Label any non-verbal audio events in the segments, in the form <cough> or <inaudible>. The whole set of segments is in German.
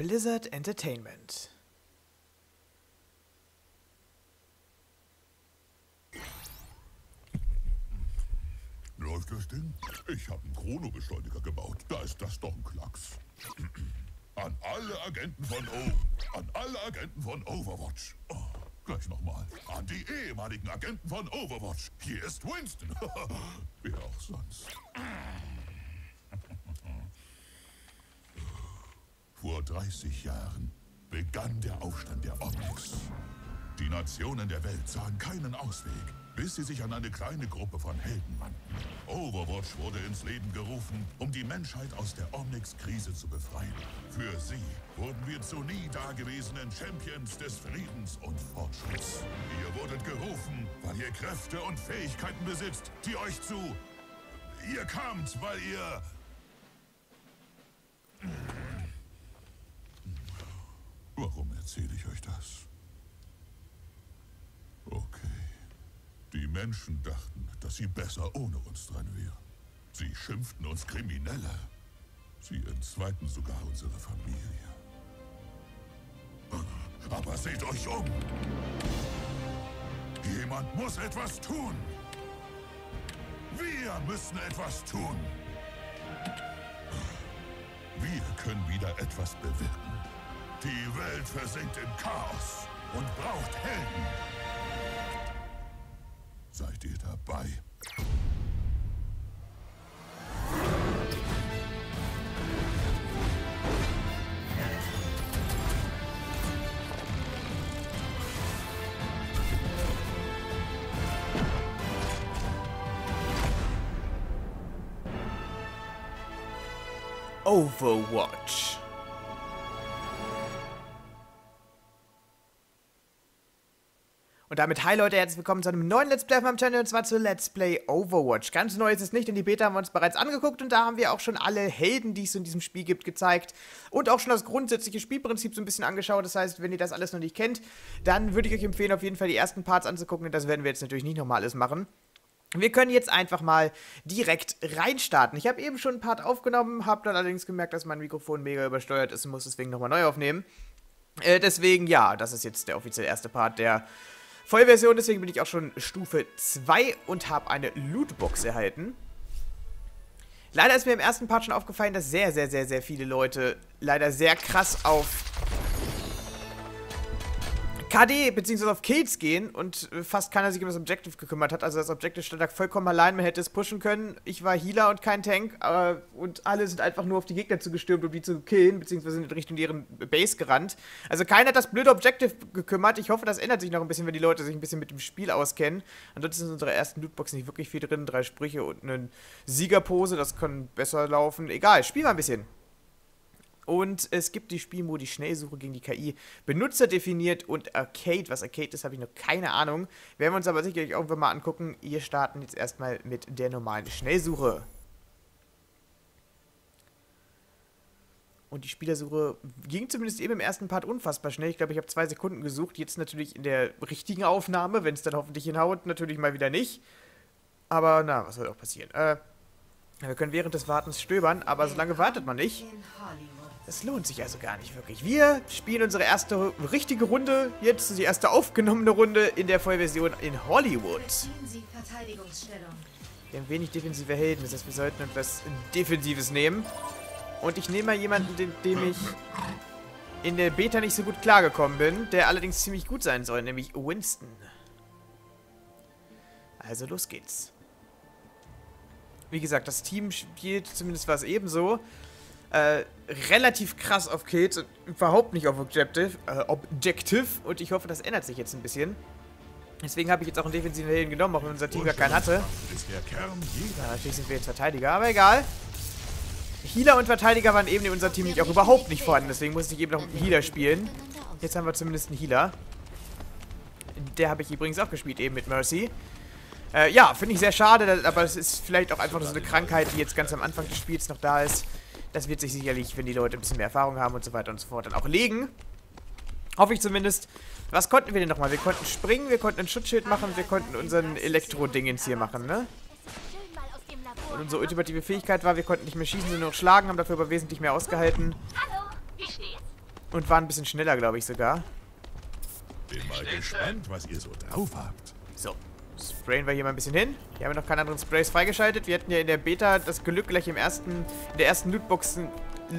Blizzard Entertainment. Läuft das Ding? Ich habe einen Chronobeschleuniger gebaut. Da ist das doch ein Klacks. <clears throat> An alle Agenten von O. An alle Agenten von Overwatch. Oh, gleich nochmal. An die ehemaligen Agenten von Overwatch. Hier ist Winston. <laughs> Wer auch sonst. Vor 30 Jahren begann der Aufstand der Omnics. Die Nationen der Welt sahen keinen Ausweg, bis sie sich an eine kleine Gruppe von Helden wandten. Overwatch wurde ins Leben gerufen, um die Menschheit aus der Omnics-Krise zu befreien. Für sie wurden wir zu nie dagewesenen Champions des Friedens und Fortschritts. Ihr wurdet gerufen, weil ihr Kräfte und Fähigkeiten besitzt, die euch zu... Ihr kamt, weil ihr... erzähle ich euch das? Okay. Die Menschen dachten, dass sie besser ohne uns dran wären. Sie schimpften uns Kriminelle. Sie entzweiten sogar unsere Familie. Aber seht euch um! Jemand muss etwas tun! Wir müssen etwas tun! Wir können wieder etwas bewirken. Die Welt versinkt im Chaos und braucht Helden. Seid ihr dabei? Overwatch. Damit hi Leute, herzlich willkommen zu einem neuen Let's Play auf meinem Channel und zwar zu Let's Play Overwatch. Ganz neu ist es nicht, denn die Beta haben wir uns bereits angeguckt und da haben wir auch schon alle Helden, die es in diesem Spiel gibt, gezeigt und auch schon das grundsätzliche Spielprinzip so ein bisschen angeschaut. Das heißt, wenn ihr das alles noch nicht kennt, dann würde ich euch empfehlen, auf jeden Fall die ersten Parts anzugucken und das werden wir jetzt natürlich nicht nochmal alles machen. Wir können jetzt einfach mal direkt reinstarten. Ich habe eben schon einen Part aufgenommen, habe dann allerdings gemerkt, dass mein Mikrofon mega übersteuert ist und muss deswegen nochmal neu aufnehmen. Äh, deswegen, ja, das ist jetzt der offiziell erste Part der Vollversion. Deswegen bin ich auch schon Stufe 2 und habe eine Lootbox erhalten. Leider ist mir im ersten Part schon aufgefallen, dass sehr, sehr, sehr, sehr viele Leute leider sehr krass auf KD bzw. auf Kills gehen und fast keiner sich um das Objective gekümmert hat. Also das Objective stand da vollkommen allein, man hätte es pushen können. Ich war Healer und kein Tank aber, und alle sind einfach nur auf die Gegner zugestürmt, um die zu killen, beziehungsweise in Richtung ihren Base gerannt. Also keiner hat das blöde Objective gekümmert. Ich hoffe, das ändert sich noch ein bisschen, wenn die Leute sich ein bisschen mit dem Spiel auskennen. Ansonsten sind unsere ersten Lootboxen nicht wirklich viel drin. Drei Sprüche und eine Siegerpose, das kann besser laufen. Egal, spiel mal ein bisschen. Und es gibt die Spielmodi Schnellsuche gegen die KI, Benutzer definiert und Arcade. Was Arcade ist, habe ich noch keine Ahnung. Werden wir uns aber sicherlich irgendwann mal angucken. Wir starten jetzt erstmal mit der normalen Schnellsuche. Und die Spielersuche ging zumindest eben im ersten Part unfassbar schnell. Ich glaube, ich habe zwei Sekunden gesucht. Jetzt natürlich in der richtigen Aufnahme, wenn es dann hoffentlich hinhaut, natürlich mal wieder nicht. Aber na, was soll auch passieren? Äh, wir können während des Wartens stöbern, aber so lange wartet man nicht. Das lohnt sich also gar nicht wirklich. Wir spielen unsere erste richtige Runde, jetzt die erste aufgenommene Runde in der Vollversion in Hollywood. Wir haben wenig defensive Helden, das heißt, wir sollten etwas Defensives nehmen. Und ich nehme mal jemanden, dem, dem ich in der Beta nicht so gut klargekommen bin, der allerdings ziemlich gut sein soll, nämlich Winston. Also los geht's. Wie gesagt, das Team spielt, zumindest war es ebenso, äh, relativ krass auf Kills und überhaupt nicht auf Objective, äh, Objective. Und ich hoffe, das ändert sich jetzt ein bisschen. Deswegen habe ich jetzt auch einen defensiven Helden genommen, auch wenn unser Team gar keinen hatte. Ja, natürlich sind wir jetzt Verteidiger, aber egal. Healer und Verteidiger waren eben in unserem Team nicht auch überhaupt nicht vorhanden, deswegen musste ich eben noch einen Healer spielen. Jetzt haben wir zumindest einen Healer. Der habe ich übrigens auch gespielt, eben mit Mercy. Äh, ja, finde ich sehr schade, aber es ist vielleicht auch einfach nur so eine Krankheit, die jetzt ganz am Anfang des Spiels noch da ist. Das wird sich sicherlich, wenn die Leute ein bisschen mehr Erfahrung haben und so weiter und so fort, dann auch legen. Hoffe ich zumindest. Was konnten wir denn nochmal? Wir konnten springen, wir konnten ein Schutzschild machen, wir konnten unseren Elektro-Dingens hier machen, ne? Und unsere ultimative Fähigkeit war, wir konnten nicht mehr schießen, sondern nur schlagen, haben dafür aber wesentlich mehr ausgehalten. Und waren ein bisschen schneller, glaube ich sogar. Bin mal gespannt, was ihr so drauf habt. Sprayen wir hier mal ein bisschen hin. Hier haben wir noch keine anderen Sprays freigeschaltet. Wir hatten ja in der Beta das Glück, gleich im ersten, in der ersten Lootbox einen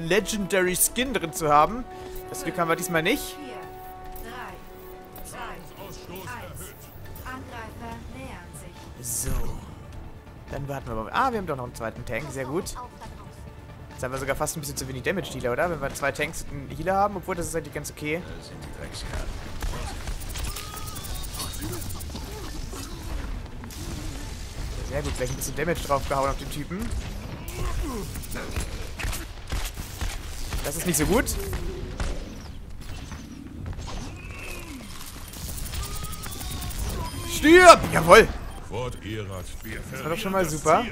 Legendary Skin drin zu haben. Das Glück haben wir diesmal nicht. 4, 3, 2, 1. Angreifer nähern sich. So. Dann warten wir mal. Ah, wir haben doch noch einen zweiten Tank. Sehr gut. Jetzt haben wir sogar fast ein bisschen zu wenig Damage-Dealer, oder? Wenn wir zwei Tanks und einen Healer haben, obwohl das ist eigentlich ganz okay. Sehr gut, gleich ein bisschen Damage draufgehauen auf den Typen. Das ist nicht so gut. Stirb! Jawohl! Das war doch schon mal super.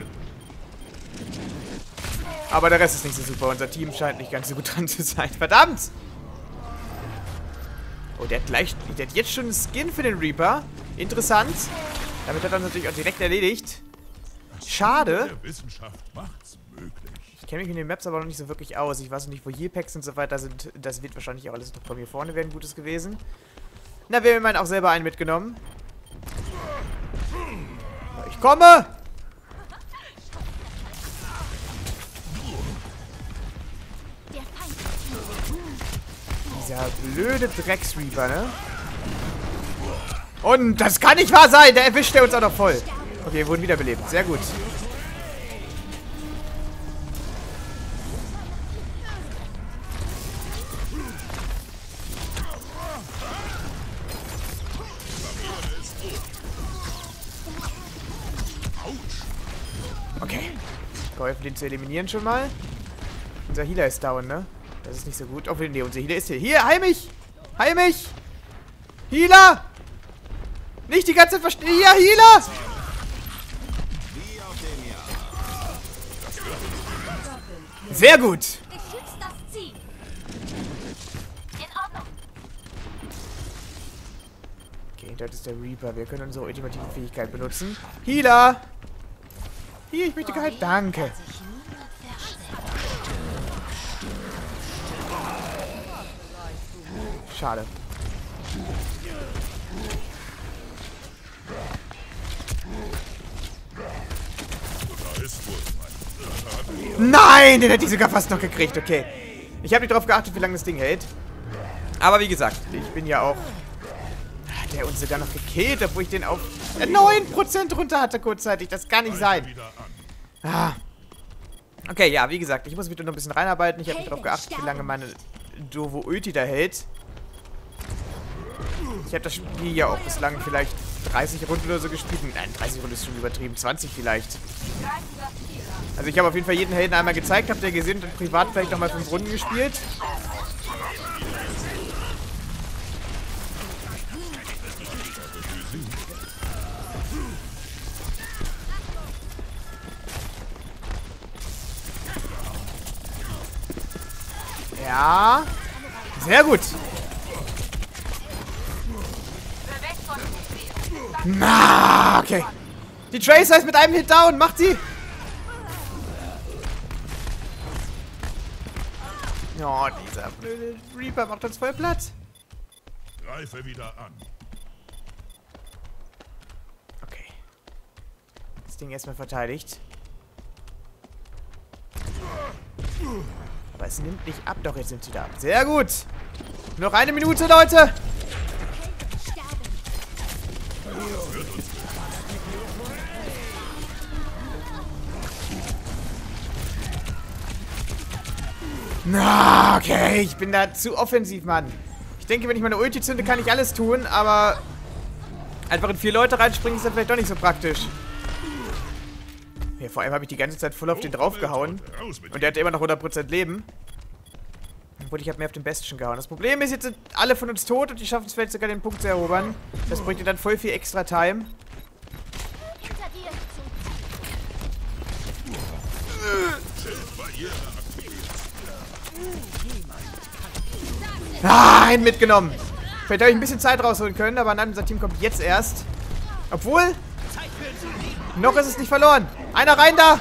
Aber der Rest ist nicht so super. Unser Team scheint nicht ganz so gut <laughs> dran zu sein. Verdammt! Oh, der hat gleich. Der hat jetzt schon einen Skin für den Reaper. Interessant. Damit hat er uns natürlich auch direkt erledigt. Schade. Der Wissenschaft macht's möglich. Ich kenne mich mit den Maps aber noch nicht so wirklich aus. Ich weiß noch nicht, wo Healpacks und so weiter sind. Das wird wahrscheinlich auch alles noch bei mir vorne werden Gutes gewesen. Na, wir haben immerhin auch selber einen mitgenommen. Ich komme! Der Feind Dieser blöde Drecksreaper, ne? Und das kann nicht wahr sein! Der erwischt er uns auch noch voll. Okay, wir wurden wiederbelebt. Sehr gut. Okay. Geholfen, den zu eliminieren schon mal. Unser Healer ist down, ne? Das ist nicht so gut. Obwohl, nee, unser Healer ist hier. Hier, heil mich! Heil mich! Healer! Nicht die ganze Zeit verstehen. Hier, Healer! Sehr gut. Okay, das ist der Reaper. Wir können unsere ultimative Fähigkeit benutzen. Healer! Hier, ich möchte geheilt. Danke. Schade. Nein, den hätte ich sogar fast noch gekriegt. Okay. Ich habe nicht darauf geachtet, wie lange das Ding hält. Aber wie gesagt, ich bin ja auch... Ah, Der hat uns sogar noch gekillt, obwohl ich den auf 9% runter hatte kurzzeitig. Das kann nicht sein. Ah. Okay, ja, wie gesagt, ich muss mich da noch ein bisschen reinarbeiten. Ich habe nicht darauf geachtet, wie lange meine Dovo Ulti da hält. Ich habe das Spiel ja auch bislang vielleicht 30 Runden oder so gespielt. Nein, 30 Runden ist schon übertrieben. 20 vielleicht. Also ich habe auf jeden Fall jeden Helden einmal gezeigt, habt ihr gesehen und privat vielleicht nochmal 5 Runden gespielt. Ja. Sehr gut. Na, okay. Die Tracer ist mit einem Hit down. Macht sie. Oh, dieser blöde Reaper macht uns voll Platz. Greife wieder an. Okay. Das Ding erstmal verteidigt. Aber es nimmt nicht ab. Doch, jetzt nimmt sie da ab. Sehr gut. Noch eine Minute, Leute. Na, okay. Ich bin da zu offensiv, Mann. Ich denke, wenn ich meine Ulti zünde, kann ich alles tun, aber einfach in vier Leute reinspringen ist dann vielleicht doch nicht so praktisch. Vor allem habe ich die ganze Zeit voll auf den draufgehauen. Und der hat immer noch 100% Leben. Obwohl, ich habe mehr auf den Bestischen gehauen. Das Problem ist, jetzt sind alle von uns tot und die schaffen es vielleicht sogar den Punkt zu erobern. Das bringt dir dann voll viel extra Time. Dir. Nein, mitgenommen. Vielleicht habe ich ein bisschen Zeit rausholen können, aber nein, unser Team kommt jetzt erst. Obwohl, noch ist es nicht verloren. Einer rein da.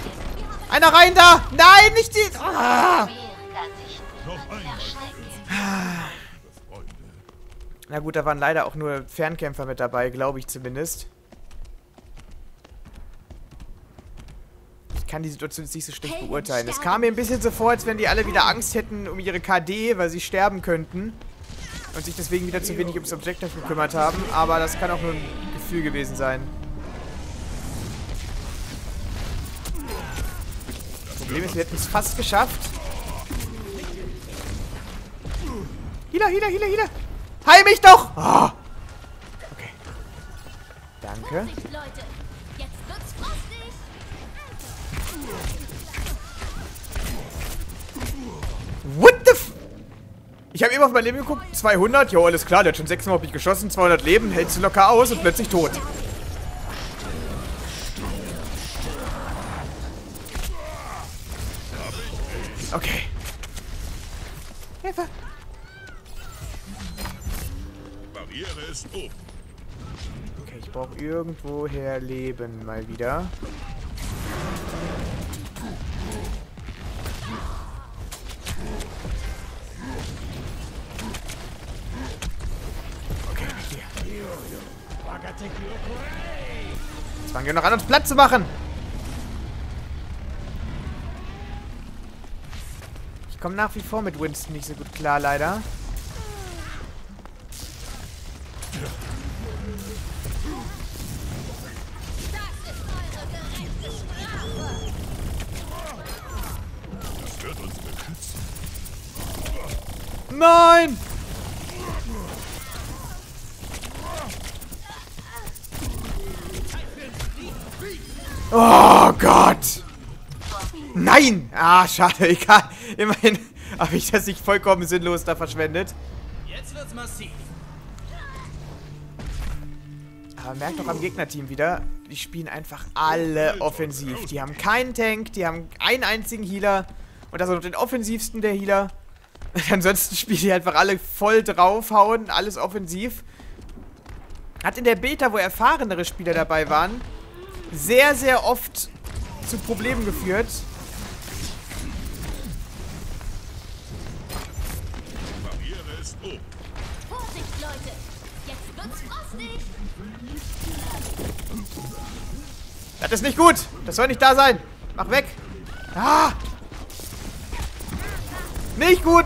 Einer rein da. Nein, nicht die... Ah. Na gut, da waren leider auch nur Fernkämpfer mit dabei, glaube ich zumindest. Ich kann die Situation jetzt nicht so schlecht beurteilen. Es kam mir ein bisschen so vor, als wenn die alle wieder Angst hätten um ihre KD, weil sie sterben könnten. Und sich deswegen wieder zu wenig ums Objective gekümmert haben. Aber das kann auch nur ein Gefühl gewesen sein. Problem ist, wir hätten es fast geschafft. Healer, Healer, Healer, Healer. Heil mich doch! Oh. Okay. Danke. What the f... Ich habe eben auf mein Leben geguckt. 200? Jo, alles klar. Der hat schon sechsmal auf mich geschossen. 200 Leben. Hältst du locker aus und plötzlich tot. Okay. Hilfe. Barriere ist oben. Okay, ich brauche irgendwoher Leben mal wieder. Okay, hier. Jetzt fangen wir noch an, uns Platz zu machen. Ich komme nach wie vor mit Winston nicht so gut klar, leider. Nein! Oh Gott! Nein! Ah, schade, <laughs> egal. Immerhin habe ich das nicht vollkommen sinnlos da verschwendet. Jetzt wird's massiv. Aber merkt doch am Gegnerteam wieder, die spielen einfach alle offensiv. Die haben keinen Tank, die haben einen einzigen Healer. Und das ist noch den offensivsten der Healer. Und <laughs> ansonsten spielen die einfach alle voll draufhauen, alles offensiv. Hat in der Beta, wo erfahrenere Spieler dabei waren, sehr, sehr oft zu Problemen geführt. Das ist nicht gut. Das soll nicht da sein. Mach weg. Ah! Nicht gut.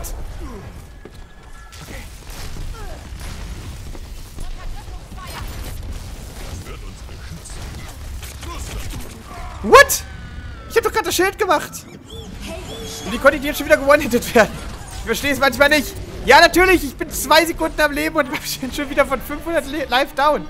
What? Ich hab doch gerade das Schild gemacht. Und die konnte jetzt schon wieder gewone-hitted werden. Ich verstehe es manchmal nicht. Ja, natürlich. Ich bin zwei Sekunden am Leben und <laughs> bin schon wieder von 500 Le live down.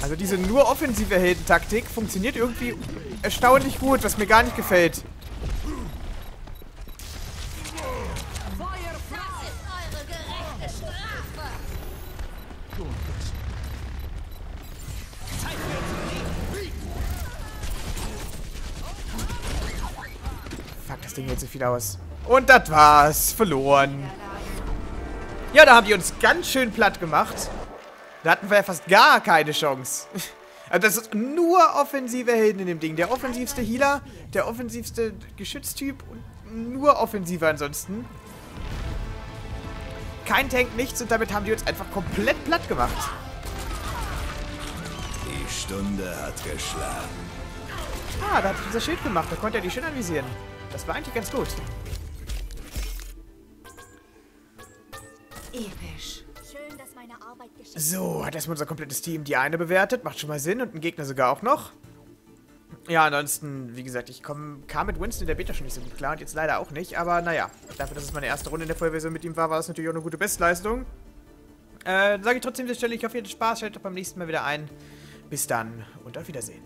Also diese nur offensive Heldentaktik funktioniert irgendwie erstaunlich gut, was mir gar nicht gefällt. Fuck, das Ding hält so viel aus. Und das war's. Verloren. Ja, da haben die uns ganz schön platt gemacht. Da hatten wir ja fast gar keine Chance. Also das ist nur offensive Helden in dem Ding. Der offensivste Healer, der offensivste Geschütztyp und nur offensive ansonsten. Kein Tank, nichts und damit haben die uns einfach komplett platt gemacht. Die Stunde hat geschlagen. Ah, da hat unser Schild gemacht. Da konnte er die schön anvisieren. Das war eigentlich ganz gut. Episch. So, hat erstmal unser komplettes Team die eine bewertet. Macht schon mal Sinn. Und ein Gegner sogar auch noch. Ja, ansonsten, wie gesagt, ich komm, kam mit Winston in der Beta schon nicht so gut klar und jetzt leider auch nicht. Aber naja, dafür, dass es meine erste Runde in der Vollversion mit ihm war, war das natürlich auch eine gute Bestleistung. Äh, sage ich trotzdem an der Stelle, ich hoffe, ihr hattet Spaß. Schaltet beim nächsten Mal wieder ein. Bis dann und auf Wiedersehen.